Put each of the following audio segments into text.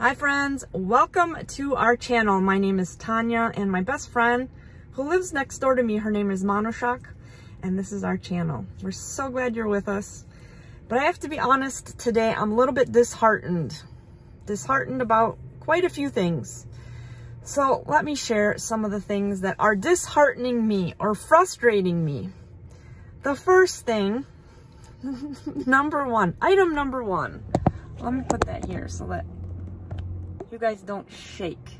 Hi friends, welcome to our channel. My name is Tanya and my best friend who lives next door to me, her name is Manushak and this is our channel. We're so glad you're with us. But I have to be honest, today I'm a little bit disheartened. Disheartened about quite a few things. So let me share some of the things that are disheartening me or frustrating me. The first thing, number one, item number one. Let me put that here so that you guys don't shake.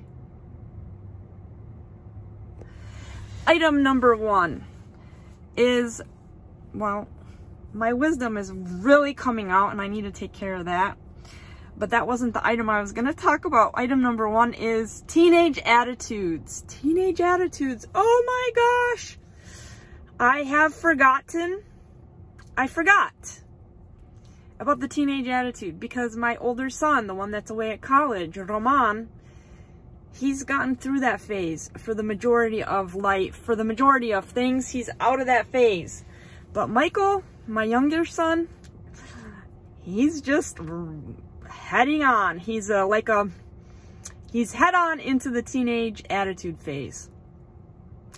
Item number one is, well, my wisdom is really coming out and I need to take care of that. But that wasn't the item I was going to talk about. Item number one is teenage attitudes. Teenage attitudes. Oh my gosh. I have forgotten. I forgot about the teenage attitude because my older son, the one that's away at college, Roman, he's gotten through that phase for the majority of life, for the majority of things, he's out of that phase. But Michael, my younger son, he's just heading on. He's a, like a, he's head on into the teenage attitude phase.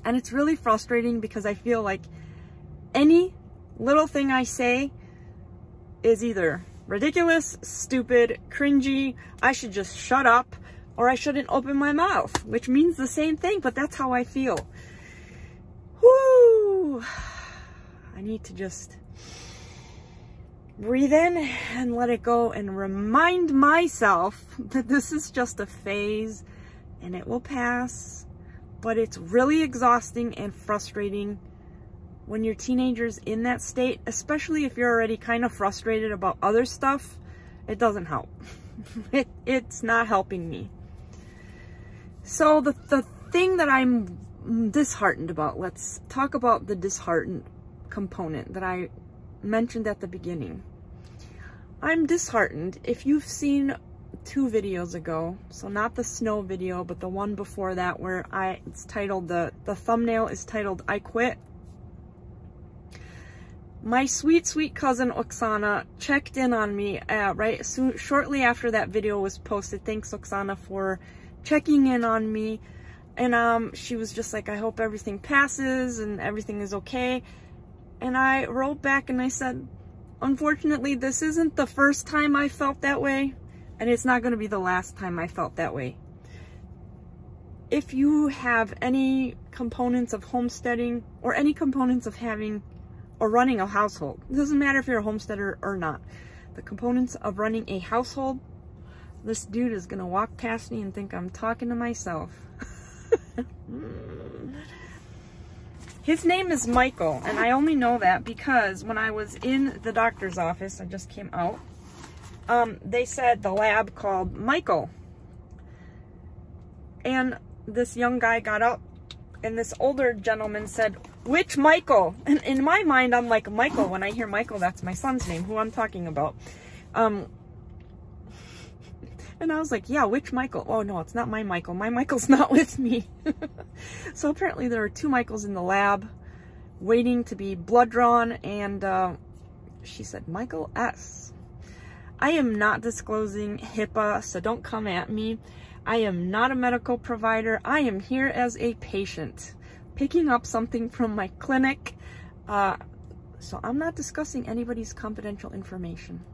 And it's really frustrating because I feel like any little thing I say is either ridiculous, stupid, cringy, I should just shut up, or I shouldn't open my mouth, which means the same thing, but that's how I feel. Whoo! I need to just breathe in and let it go and remind myself that this is just a phase and it will pass, but it's really exhausting and frustrating when your teenager's in that state, especially if you're already kind of frustrated about other stuff, it doesn't help. it, it's not helping me. So the, the thing that I'm disheartened about, let's talk about the disheartened component that I mentioned at the beginning. I'm disheartened. If you've seen two videos ago, so not the snow video, but the one before that where I, it's titled, the, the thumbnail is titled, I Quit my sweet, sweet cousin Oksana checked in on me uh, right shortly after that video was posted. Thanks, Oksana, for checking in on me. And um, she was just like, I hope everything passes and everything is okay. And I wrote back and I said, unfortunately, this isn't the first time I felt that way. And it's not going to be the last time I felt that way. If you have any components of homesteading or any components of having or running a household. It doesn't matter if you're a homesteader or not. The components of running a household, this dude is to walk past me and think I'm talking to myself. His name is Michael, and I only know that because when I was in the doctor's office, I just came out, um, they said the lab called Michael. And this young guy got up, and this older gentleman said, which Michael? And in my mind, I'm like, Michael, when I hear Michael, that's my son's name, who I'm talking about. Um, and I was like, yeah, which Michael? Oh, no, it's not my Michael. My Michael's not with me. so apparently there are two Michaels in the lab waiting to be blood drawn. And uh, she said, Michael S. I am not disclosing HIPAA, so don't come at me. I am not a medical provider. I am here as a patient picking up something from my clinic. Uh, so I'm not discussing anybody's confidential information.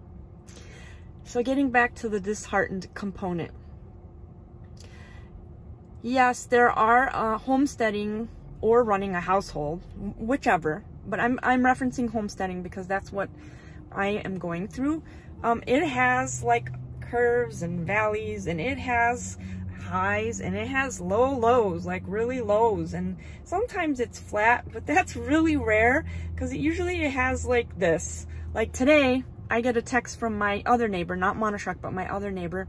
So getting back to the disheartened component. Yes, there are uh, homesteading or running a household, whichever, but I'm, I'm referencing homesteading because that's what I am going through. Um, it has like curves and valleys and it has highs and it has low lows, like really lows. And sometimes it's flat, but that's really rare because it usually it has like this. Like today, I get a text from my other neighbor, not Manushak, but my other neighbor.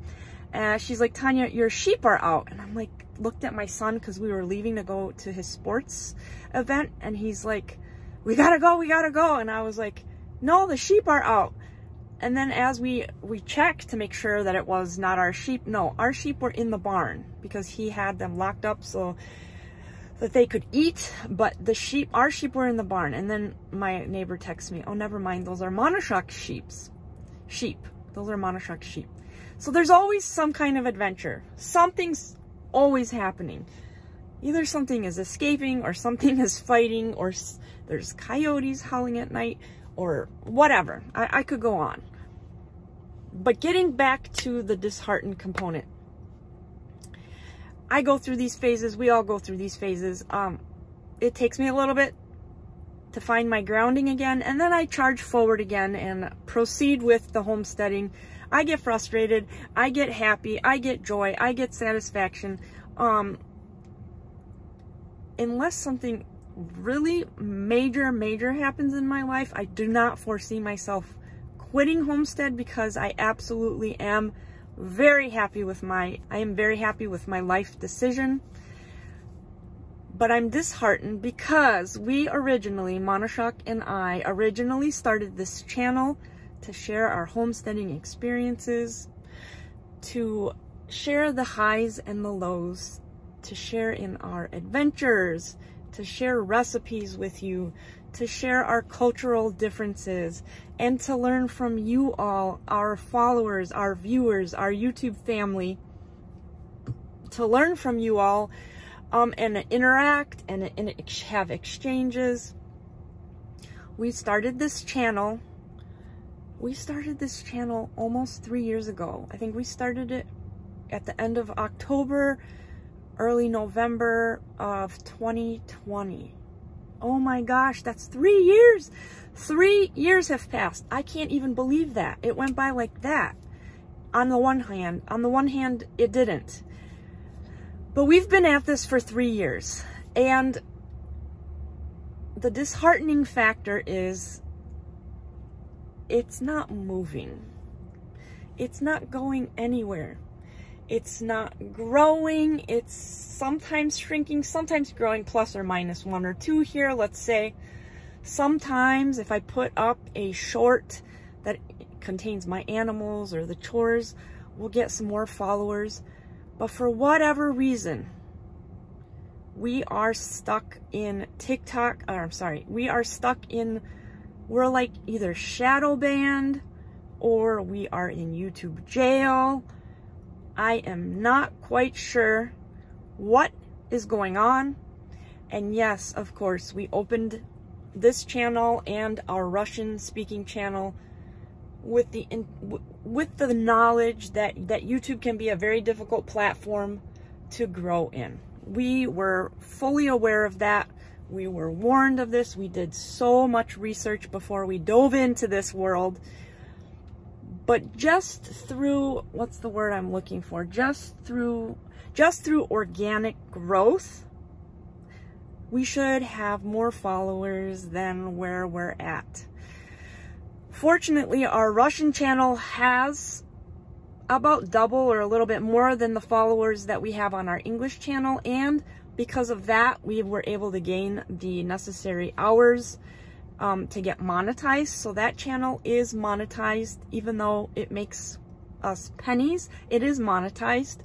And she's like, Tanya, your sheep are out. And I'm like, looked at my son because we were leaving to go to his sports event. And he's like, we gotta go, we gotta go. And I was like, no, the sheep are out. And then as we, we checked to make sure that it was not our sheep, no, our sheep were in the barn because he had them locked up so that they could eat, but the sheep, our sheep were in the barn. And then my neighbor texts me, oh, never mind, those are Manushak sheeps. Sheep. Those are Manushak sheep. So there's always some kind of adventure. Something's always happening. Either something is escaping or something is fighting or there's coyotes howling at night or whatever. I, I could go on. But getting back to the disheartened component. I go through these phases. We all go through these phases. Um, it takes me a little bit to find my grounding again. And then I charge forward again and proceed with the homesteading. I get frustrated. I get happy. I get joy. I get satisfaction. Um, unless something really major, major happens in my life, I do not foresee myself quitting Homestead because I absolutely am very happy with my, I am very happy with my life decision. But I'm disheartened because we originally, Manushak and I, originally started this channel to share our homesteading experiences, to share the highs and the lows, to share in our adventures, to share recipes with you, to share our cultural differences, and to learn from you all, our followers, our viewers, our YouTube family, to learn from you all um, and interact and, and have exchanges. We started this channel. We started this channel almost three years ago. I think we started it at the end of October early November of 2020. Oh my gosh, that's three years. Three years have passed. I can't even believe that. It went by like that. On the one hand, on the one hand, it didn't. But we've been at this for three years. And the disheartening factor is it's not moving. It's not going anywhere. It's not growing. It's sometimes shrinking, sometimes growing plus or minus one or two here, let's say. Sometimes if I put up a short that contains my animals or the chores, we'll get some more followers. But for whatever reason, we are stuck in TikTok, or I'm sorry, we are stuck in, we're like either shadow banned or we are in YouTube jail I am not quite sure what is going on. And yes, of course, we opened this channel and our Russian speaking channel with the in, with the knowledge that that YouTube can be a very difficult platform to grow in. We were fully aware of that. We were warned of this. We did so much research before we dove into this world but just through, what's the word I'm looking for? Just through, just through organic growth, we should have more followers than where we're at. Fortunately, our Russian channel has about double or a little bit more than the followers that we have on our English channel. And because of that, we were able to gain the necessary hours um, to get monetized. So that channel is monetized, even though it makes us pennies, it is monetized.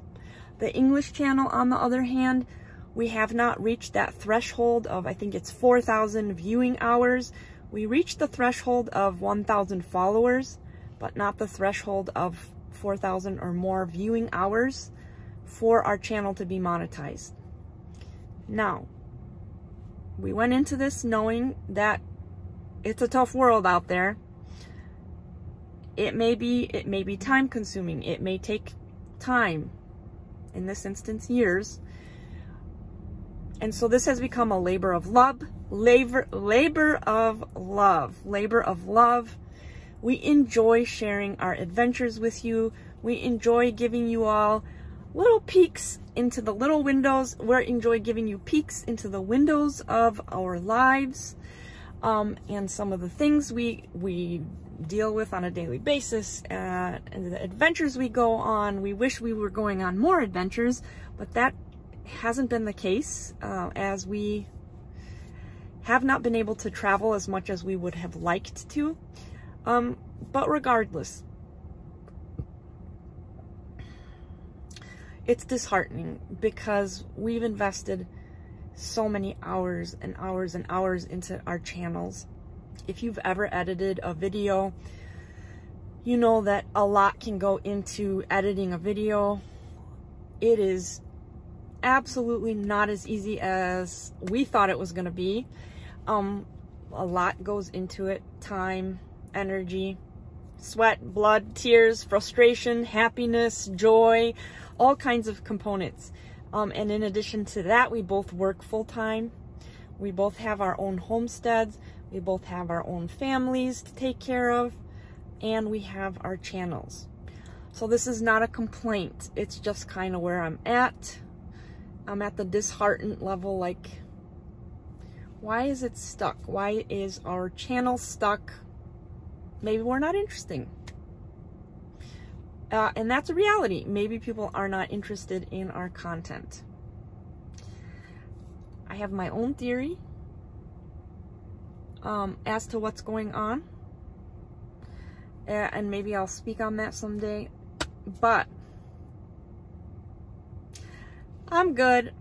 The English channel, on the other hand, we have not reached that threshold of, I think it's 4,000 viewing hours. We reached the threshold of 1,000 followers, but not the threshold of 4,000 or more viewing hours for our channel to be monetized. Now, we went into this knowing that it's a tough world out there. It may be it may be time consuming. It may take time. In this instance, years. And so this has become a labor of love, labor labor of love, labor of love. We enjoy sharing our adventures with you. We enjoy giving you all little peeks into the little windows. We enjoy giving you peeks into the windows of our lives um, and some of the things we we deal with on a daily basis uh, and the adventures we go on. We wish we were going on more adventures, but that hasn't been the case uh, as we have not been able to travel as much as we would have liked to. Um, but regardless, it's disheartening because we've invested so many hours and hours and hours into our channels. If you've ever edited a video, you know that a lot can go into editing a video. It is absolutely not as easy as we thought it was going to be. Um, a lot goes into it. Time, energy, sweat, blood, tears, frustration, happiness, joy, all kinds of components. Um, and in addition to that, we both work full time. We both have our own homesteads. We both have our own families to take care of. And we have our channels. So this is not a complaint. It's just kind of where I'm at. I'm at the disheartened level like, why is it stuck? Why is our channel stuck? Maybe we're not interesting. Uh, and that's a reality. Maybe people are not interested in our content. I have my own theory um, as to what's going on. Uh, and maybe I'll speak on that someday. But I'm good.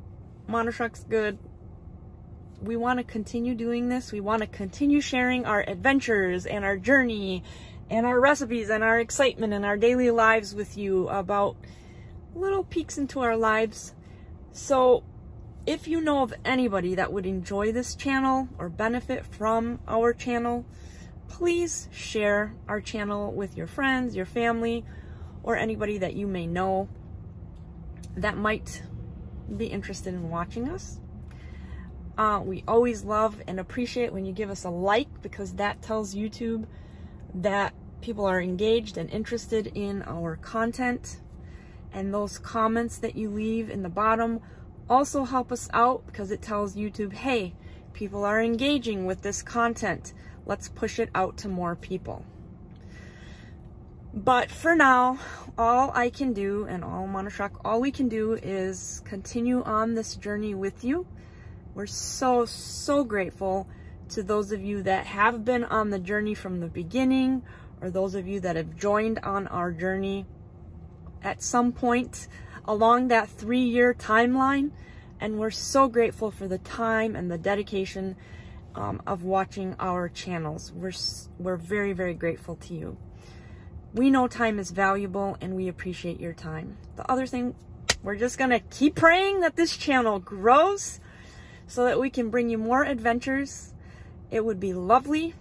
Manushak's good. We want to continue doing this. We want to continue sharing our adventures and our journey and our recipes and our excitement and our daily lives with you about little peeks into our lives. So if you know of anybody that would enjoy this channel or benefit from our channel, please share our channel with your friends, your family, or anybody that you may know that might be interested in watching us. Uh, we always love and appreciate when you give us a like because that tells YouTube that people are engaged and interested in our content. And those comments that you leave in the bottom also help us out because it tells YouTube, hey, people are engaging with this content. Let's push it out to more people. But for now, all I can do and all Manushak, all we can do is continue on this journey with you. We're so, so grateful to those of you that have been on the journey from the beginning or those of you that have joined on our journey at some point along that three-year timeline. And we're so grateful for the time and the dedication um, of watching our channels. We're, we're very, very grateful to you. We know time is valuable and we appreciate your time. The other thing, we're just to keep praying that this channel grows so that we can bring you more adventures. It would be lovely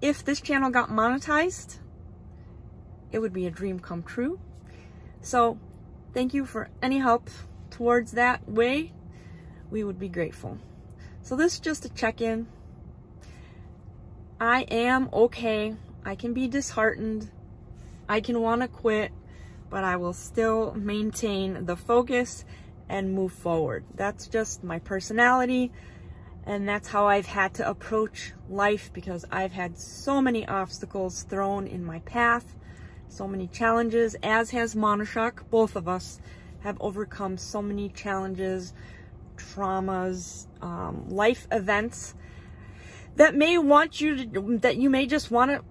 if this channel got monetized. It would be a dream come true. So thank you for any help towards that way. We would be grateful. So this is just a check-in. I am okay. I can be disheartened. I can want to quit, but I will still maintain the focus and move forward. That's just my personality and that's how I've had to approach life because I've had so many obstacles thrown in my path, so many challenges, as has Manushak. Both of us have overcome so many challenges, traumas, um, life events that may want you to, that you may just want to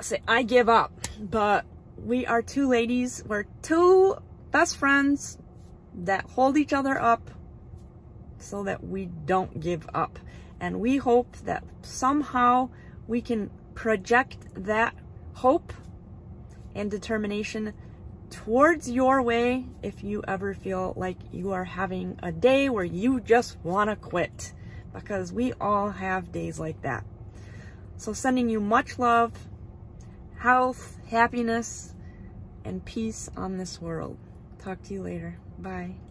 say, I give up. But we are two ladies, we're two best friends that hold each other up so that we don't give up. And we hope that somehow we can project that hope and determination towards your way if you ever feel like you are having a day where you just want to quit because we all have days like that. So sending you much love, health, happiness, and peace on this world. Talk to you later. Bye.